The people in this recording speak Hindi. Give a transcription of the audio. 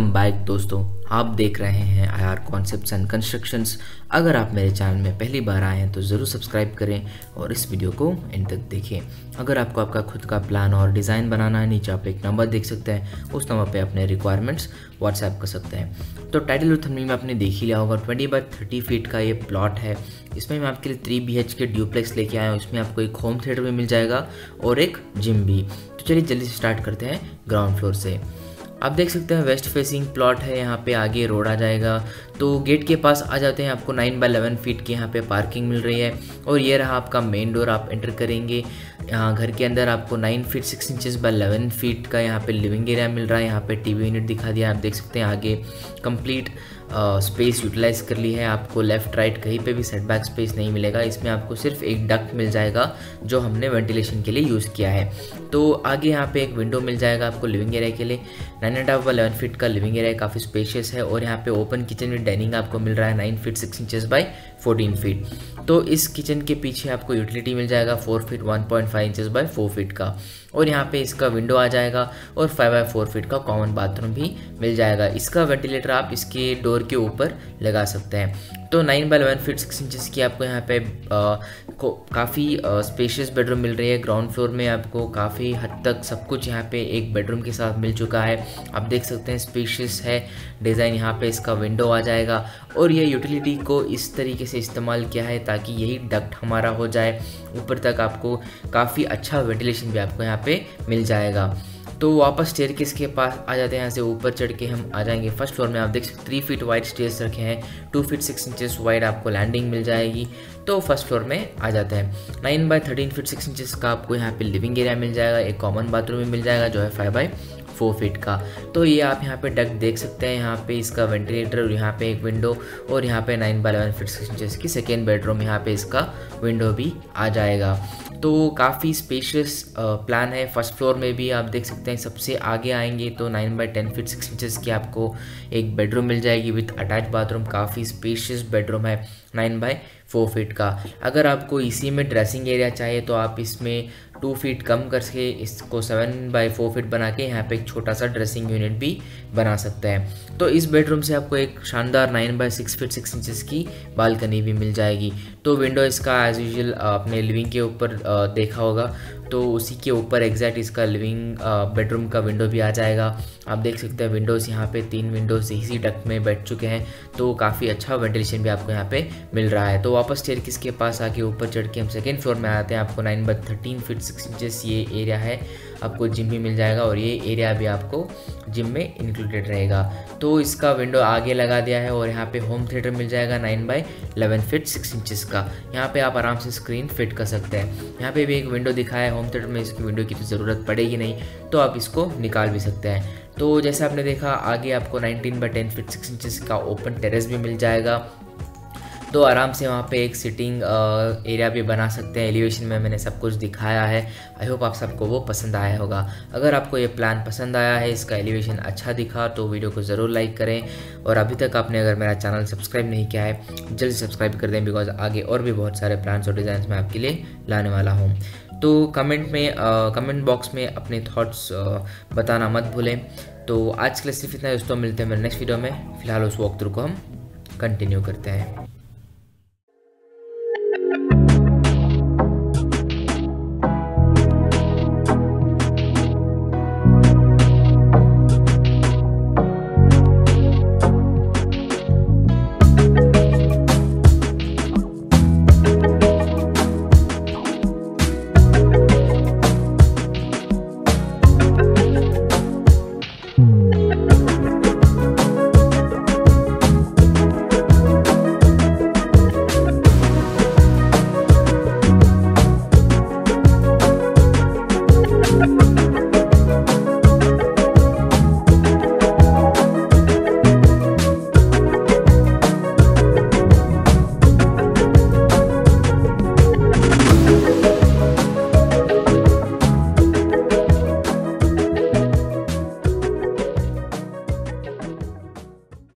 वेलकम बैक दोस्तों। आप देख रहे हैं I R concept and constructions अगर आप मेरे चैनल में पहली बार आए हैं तो ज़रूर सब्सक्राइब करें और इस वीडियो को एंड तक देखें। अगर आपको आपका खुद का प्लान और डिज़ाइन बनाना है, नीचे आप एक नंबर देख सकते हैं, उस नंबर पे अपने रिक्वायरमेंट्स व्हाट्सएप कर सकते हैं। तो टाइटल और थंबनेल में आपने देख ही लिया होगा ट्वेंटी बाई थर्टी फीट का ये प्लॉट है। इसमें मैं आपके लिए थ्री बी के ड्यूप्लेक्स लेके आया हूँ। इसमें आपको एक होम थिएटर भी मिल जाएगा और एक जिम भी। तो चलिए जल्दी स्टार्ट करते हैं ग्राउंड फ्लोर से। आप देख सकते हैं वेस्ट फेसिंग प्लॉट है, यहाँ पे आगे रोड आ जाएगा। तो गेट के पास आ जाते हैं, आपको 9 बाई इलेवन फीट की यहाँ पे पार्किंग मिल रही है। और ये रहा आपका मेन डोर आप एंटर करेंगे। यहाँ घर के अंदर आपको nine feet six inches by eleven feet का यहाँ पे लिविंग एरिया मिल रहा है। यहाँ पे टीवी यूनिट दिखा दिया, आप देख सकते हैं आगे कंप्लीट स्पेस यूटिलाइज कर ली है आपको। लेफ़्ट राइट कहीं पे भी सेटबैक स्पेस नहीं मिलेगा। इसमें आपको सिर्फ़ एक डक्ट मिल जाएगा जो हमने वेंटिलेशन के लिए यूज़ किया है। तो आगे यहाँ पे एक विंडो मिल जाएगा आपको लिविंग एरिया के लिए। Nine and half eleven feet का लिविंग एरिया काफ़ी स्पेशियस है और यहाँ पे ओपन किचन विद डाइनिंग आपको मिल रहा है nine feet six inches by fourteen feet तो इस किचन के पीछे आपको यूटिलिटी मिल जाएगा। Four feet one point five inches by four feet का। और यहाँ पे इसका विंडो आ जाएगा और फाइव बाई फोर फीट का कॉमन बाथरूम भी मिल जाएगा। इसका वेंटिलेटर आप इसके डोर के ऊपर लगा सकते हैं। तो nine by eleven feet six inches की आपको यहाँ पे काफ़ी स्पेशियस बेडरूम मिल रही है। ग्राउंड फ्लोर में आपको काफ़ी हद तक सब कुछ यहाँ पे एक बेडरूम के साथ मिल चुका है। आप देख सकते हैं स्पेशियस है। डिज़ाइन यहाँ पे इसका विंडो आ जाएगा। और ये यूटिलिटी को इस तरीके से इस्तेमाल किया है ताकि यही डक्ट हमारा हो जाए। ऊपर तक आपको काफ़ी अच्छा वेंटिलेशन भी आपको यहाँ पर मिल जाएगा। तो वापस स्टेयर केस के पास आ जाते हैं। यहाँ से ऊपर चढ़ के हम आ जाएँगे। फ़र्स्ट फ्लोर में आप देख सकते थ्री फीट वाइड स्टेयर्स रखे हैं। Two feet six inches wide आपको लैंडिंग मिल जाएगी। तो फ़र्स्ट फ्लोर में आ जाता है। Nine by thirteen feet six inches का आपको यहाँ पे लिविंग एरिया मिल जाएगा। एक कॉमन बाथरूम भी मिल जाएगा, जो है फाइव बाई फोर फीट का। तो ये आप यहाँ पे डक देख सकते हैं, यहाँ पे इसका वेंटिलेटर और यहाँ पे एक विंडो और यहाँ पे nine by eleven feet six inches की सेकेंड बेडरूम यहाँ पे इसका विंडो भी आ जाएगा। तो काफ़ी स्पेशियस प्लान है। फ़र्स्ट फ्लोर में भी आप देख सकते हैं सबसे आगे आएँगे तो nine by ten feet six inches की आपको एक बेडरूम मिल जाएगी विथ अटैच बाथरूम काफ़ी स्पेशियस बेडरूम है नाइन बाई फोर फीट का। अगर आपको इसी में ड्रेसिंग एरिया चाहिए तो आप इसमें टू फीट कम करके इसको सेवन बाई फोर फीट बना के यहाँ पे एक छोटा सा ड्रेसिंग यूनिट भी बना सकते हैं। तो इस बेडरूम से आपको एक शानदार nine by six feet six inches की बालकनी भी मिल जाएगी। तो विंडो इसका एज यूजल आपने लिविंग के ऊपर देखा होगा। तो उसी के ऊपर एग्जैक्ट इसका लिविंग बेडरूम का विंडो भी आ जाएगा। आप देख सकते हैं विंडोज़ यहाँ पे तीन विंडोज़ इसी डक में बैठ चुके हैं तो काफ़ी अच्छा वेंटिलेशन भी आपको यहाँ पे मिल रहा है। तो वापस स्टेयर किसके पास आके ऊपर चढ़ के हम सेकेंड फ्लोर में आते हैं। आपको nine by thirteen feet six inches ये एरिया है। आपको जिम भी मिल जाएगा और ये एरिया भी आपको जिम में इंक्लूडेड रहेगा। तो इसका विंडो आगे लगा दिया है और यहाँ पे होम थिएटर मिल जाएगा nine by eleven feet six inches का। यहाँ पे आप आराम से स्क्रीन फिट कर सकते हैं। यहाँ पे भी एक विंडो दिखा है होम थिएटर में इसकी विंडो की तो ज़रूरत पड़ेगी नहीं तो आप इसको निकाल भी सकते हैं। तो जैसे आपने देखा, आगे आपको 19 by ten feet six inches का ओपन टेरेस भी मिल जाएगा। तो आराम से वहाँ पे एक सिटिंग एरिया भी बना सकते हैं। एलिवेशन में मैंने सब कुछ दिखाया है। आई होप आप सबको वो पसंद आया होगा। अगर आपको ये प्लान पसंद आया है, इसका एलिवेशन अच्छा दिखा तो वीडियो को ज़रूर लाइक करें। और अभी तक आपने अगर मेरा चैनल सब्सक्राइब नहीं किया है, जल्दी सब्सक्राइब कर दें बिकॉज़ आगे और भी बहुत सारे प्लान्स और डिज़ाइन मैं आपके लिए लाने वाला हूँ। तो कमेंट में कमेंट बॉक्स में अपने थॉट्स बताना मत भूलें। तो आज के लिए सिर्फ़ इतना दोस्तों, मिलते हैं मेरे नेक्स्ट वीडियो में। फ़िलहाल उस वक्त को हम कंटिन्यू करते हैं।